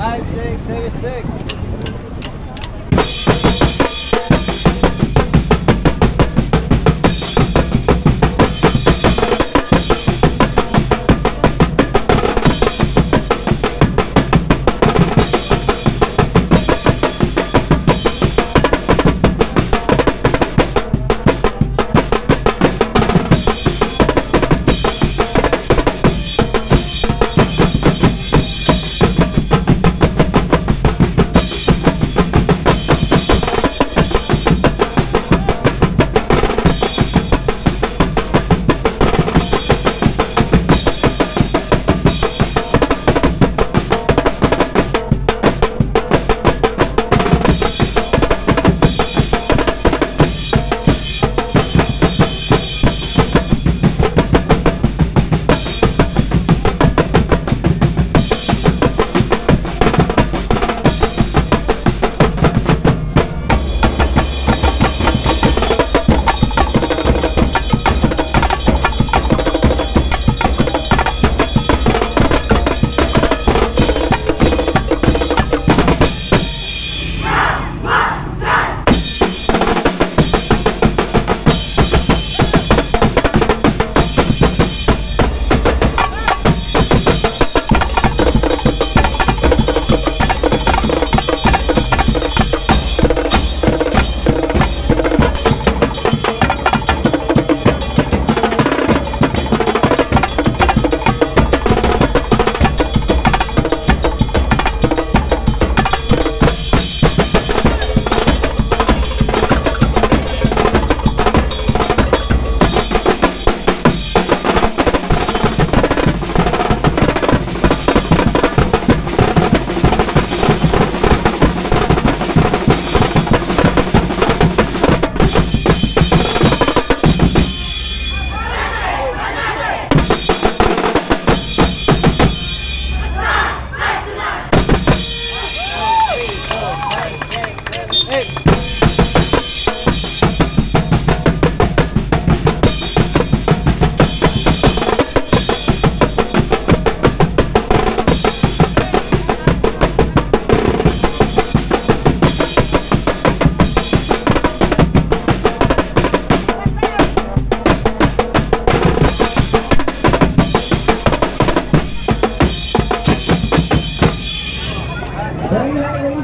5, 6, 7, 8.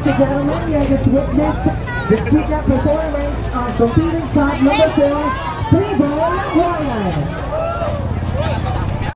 and gentlemen, you have just witnessed the speaker performance of competing top number two, Cleveland.